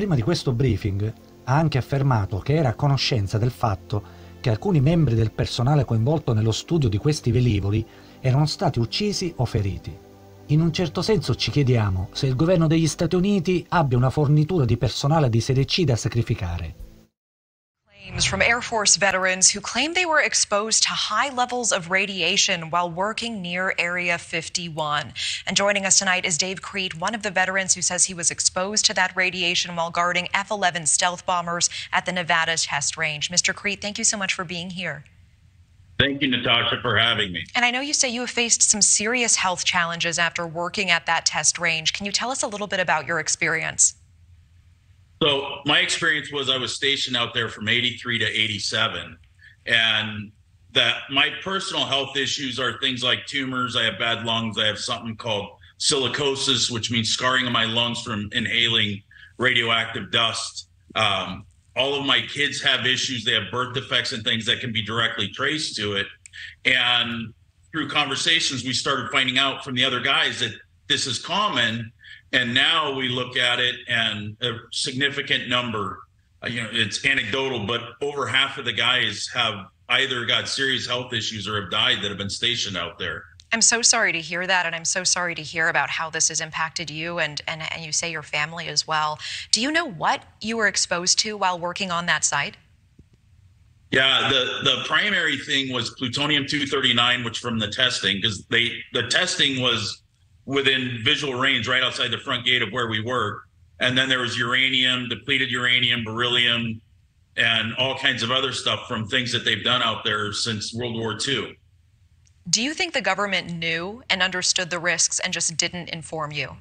prima di questo briefing ha anche affermato che era a conoscenza del fatto che alcuni membri del personale coinvolto nello studio di questi velivoli erano stati uccisi o feriti. In un certo senso ci chiediamo se il governo degli Stati Uniti abbia una fornitura di personale di serie C da sacrificare. From Air Force veterans who claim they were exposed to high levels of radiation while working near Area 51. And joining us tonight is Dave Crete, one of the veterans who says he was exposed to that radiation while guarding F 11 stealth bombers at the Nevada test range. Mr. Crete, thank you so much for being here. Thank you, Natasha, for having me. And I know you say you have faced some serious health challenges after working at that test range. Can you tell us a little bit about your experience? So my experience was I was stationed out there from 83 to 87 and that my personal health issues are things like tumors, I have bad lungs, I have something called silicosis, which means scarring of my lungs from inhaling radioactive dust. Um, all of my kids have issues. They have birth defects and things that can be directly traced to it. And through conversations, we started finding out from the other guys that this is common. And now we look at it, and a significant number, uh, you know, it's anecdotal, but over half of the guys have either got serious health issues or have died that have been stationed out there. I'm so sorry to hear that, and I'm so sorry to hear about how this has impacted you and, and, and you say your family as well. Do you know what you were exposed to while working on that site? Yeah, the the primary thing was plutonium 239, which from the testing, because they the testing was within visual range right outside the front gate of where we were. And then there was uranium, depleted uranium, beryllium, and all kinds of other stuff from things that they've done out there since World War II. Do you think the government knew and understood the risks and just didn't inform you?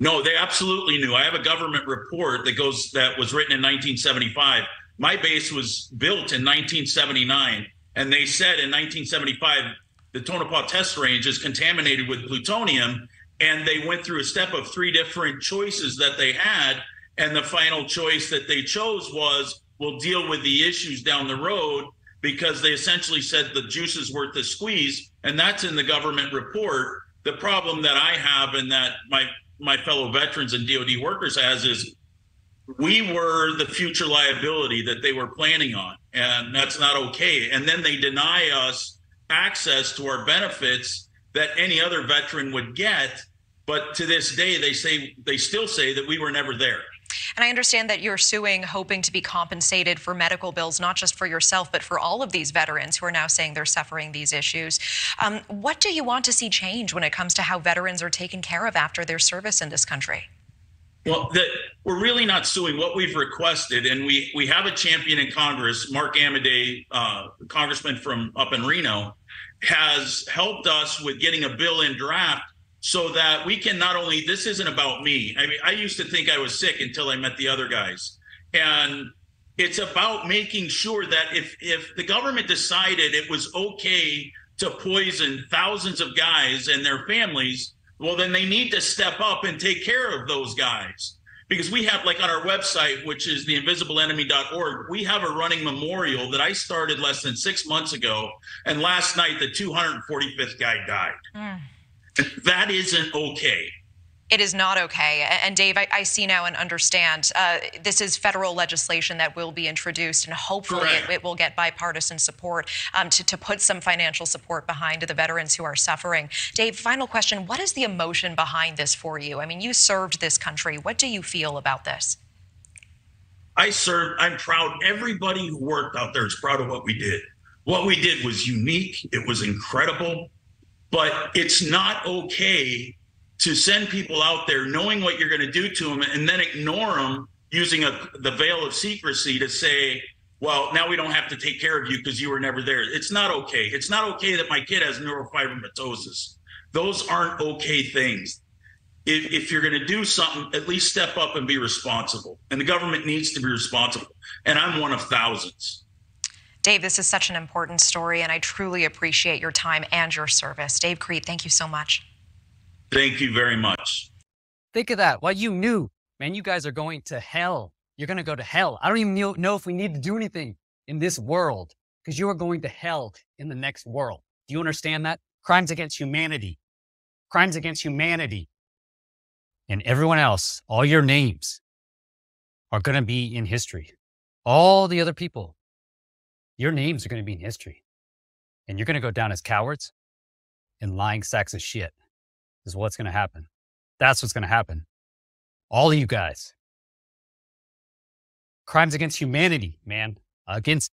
No, they absolutely knew. I have a government report that goes that was written in 1975. My base was built in 1979, and they said in 1975 the Tonopah test range is contaminated with plutonium, and they went through a step of three different choices that they had, and the final choice that they chose was we'll deal with the issues down the road because they essentially said the juice is worth the squeeze, and that's in the government report. The problem that I have and that my my fellow veterans and DoD workers has is we were the future liability that they were planning on, and that's not okay. And then they deny us access to our benefits that any other veteran would get. But to this day, they say they still say that we were never there. And I understand that you're suing, hoping to be compensated for medical bills, not just for yourself, but for all of these veterans who are now saying they're suffering these issues. Um, what do you want to see change when it comes to how veterans are taken care of after their service in this country? Well, the, we're really not suing. What we've requested, and we we have a champion in Congress, Mark Amodei, uh, congressman from up in Reno, has helped us with getting a bill in draft so that we can not only this isn't about me. I mean, I used to think I was sick until I met the other guys. And it's about making sure that if if the government decided it was okay to poison thousands of guys and their families, well then they need to step up and take care of those guys because we have like on our website which is theinvisiblenemy.org we have a running memorial that i started less than six months ago and last night the 245th guy died mm. that isn't okay it is not okay. And Dave, I, I see now and understand uh, this is federal legislation that will be introduced, and hopefully it, it, will get bipartisan support um, to, to put some financial support behind the veterans who are suffering. Dave, final question What is the emotion behind this for you? I mean, you served this country. What do you feel about this? I served, I'm proud. Everybody who worked out there is proud of what we did. What we did was unique, it was incredible, but it's not okay to send people out there knowing what you're going to do to them and then ignore them using a, the veil of secrecy to say, well, now we don't have to take care of you because you were never there. It's not okay. It's not okay that my kid has neurofibromatosis. Those aren't okay things. If, if you're going to do something, at least step up and be responsible. And the government needs to be responsible. And I'm one of thousands. Dave, this is such an important story, and I truly appreciate your time and your service. Dave Crete, thank you so much. Thank you very much. Think of that. Well, you knew, man, you guys are going to hell. You're going to go to hell. I don't even know if we need to do anything in this world because you are going to hell in the next world. Do you understand that? Crimes against humanity, crimes against humanity, and everyone else, all your names are going to be in history. All the other people, your names are going to be in history. And you're going to go down as cowards and lying sacks of shit, is what's going to happen. That's what's going to happen. All of you guys. Crimes against humanity, man. Against